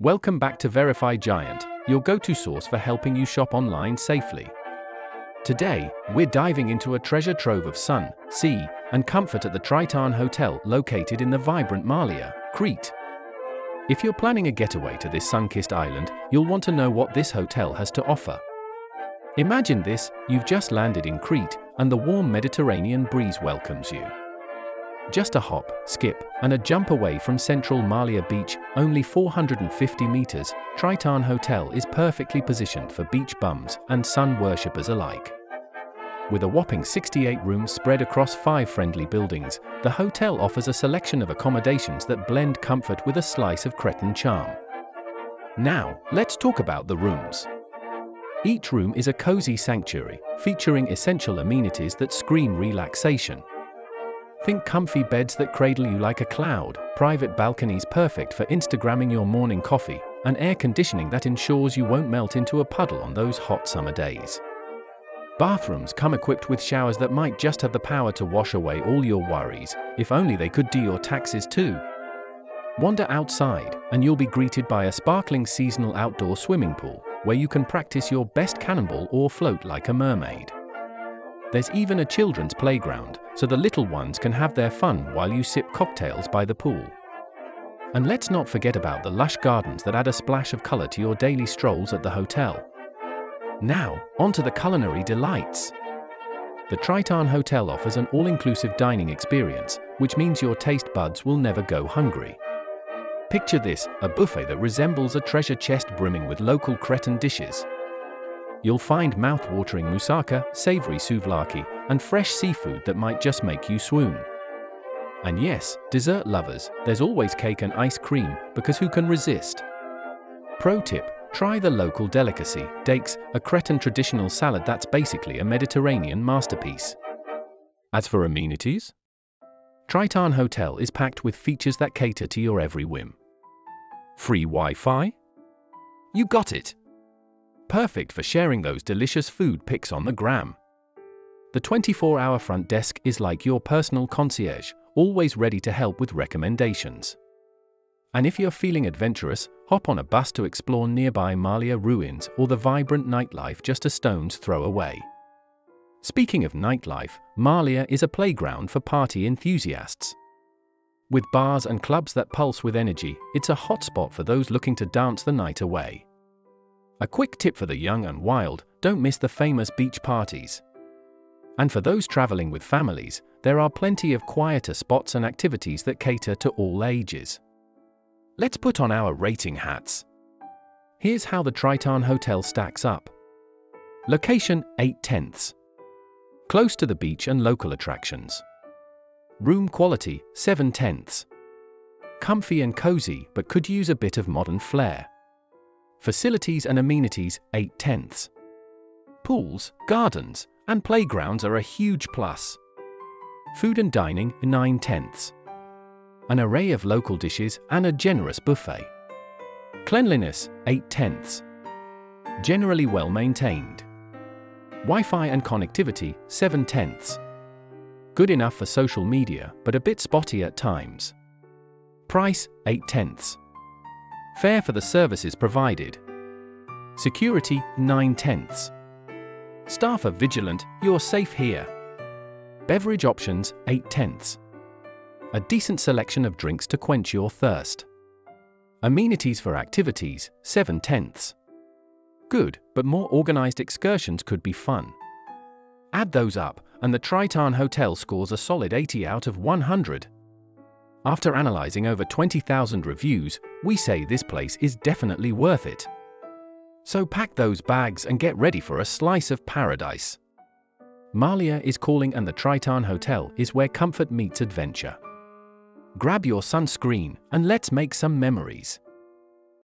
Welcome back to Verify Giant, your go to source for helping you shop online safely. Today, we're diving into a treasure trove of sun, sea, and comfort at the Triton Hotel located in the vibrant Malia, Crete. If you're planning a getaway to this sun kissed island, you'll want to know what this hotel has to offer. Imagine this you've just landed in Crete, and the warm Mediterranean breeze welcomes you. Just a hop, skip, and a jump away from central Malia Beach, only 450 meters, Triton Hotel is perfectly positioned for beach bums and sun worshippers alike. With a whopping 68 rooms spread across five friendly buildings, the hotel offers a selection of accommodations that blend comfort with a slice of Cretan charm. Now, let's talk about the rooms. Each room is a cozy sanctuary, featuring essential amenities that scream relaxation. Think comfy beds that cradle you like a cloud, private balconies perfect for Instagramming your morning coffee, and air conditioning that ensures you won't melt into a puddle on those hot summer days. Bathrooms come equipped with showers that might just have the power to wash away all your worries, if only they could do your taxes too. Wander outside, and you'll be greeted by a sparkling seasonal outdoor swimming pool, where you can practice your best cannonball or float like a mermaid. There's even a children's playground, so the little ones can have their fun while you sip cocktails by the pool. And let's not forget about the lush gardens that add a splash of color to your daily strolls at the hotel. Now, onto the culinary delights. The Triton Hotel offers an all inclusive dining experience, which means your taste buds will never go hungry. Picture this a buffet that resembles a treasure chest brimming with local Cretan dishes. You'll find mouth watering moussaka, savory souvlaki, and fresh seafood that might just make you swoon. And yes, dessert lovers, there's always cake and ice cream, because who can resist? Pro tip Try the local delicacy, dakos, a Cretan traditional salad that's basically a Mediterranean masterpiece. As for amenities, Triton Hotel is packed with features that cater to your every whim. Free Wi Fi? You got it! Perfect for sharing those delicious food pics on the gram. The 24 hour front desk is like your personal concierge, always ready to help with recommendations. And if you're feeling adventurous, hop on a bus to explore nearby Malia ruins or the vibrant nightlife just a stone's throw away. Speaking of nightlife, Malia is a playground for party enthusiasts. With bars and clubs that pulse with energy, it's a hotspot for those looking to dance the night away. A quick tip for the young and wild don't miss the famous beach parties. And for those traveling with families, there are plenty of quieter spots and activities that cater to all ages. Let's put on our rating hats. Here's how the Triton Hotel stacks up. Location 8 tenths. Close to the beach and local attractions. Room quality 7 tenths. Comfy and cozy but could use a bit of modern flair. Facilities and amenities 8 tenths. Pools, gardens, and playgrounds are a huge plus. Food and dining 9 tenths an array of local dishes, and a generous buffet. Cleanliness, 8 tenths. Generally well maintained. Wi Fi and connectivity, 7 tenths. Good enough for social media, but a bit spotty at times. Price, 8 tenths. Fair for the services provided. Security, 9 tenths. Staff are vigilant, you're safe here. Beverage options, 8 tenths a decent selection of drinks to quench your thirst. Amenities for activities, 7 tenths. Good, but more organized excursions could be fun. Add those up, and the Triton Hotel scores a solid 80 out of 100. After analyzing over 20,000 reviews, we say this place is definitely worth it. So pack those bags and get ready for a slice of paradise. Malia is calling, and the Triton Hotel is where comfort meets adventure grab your sunscreen, and let's make some memories.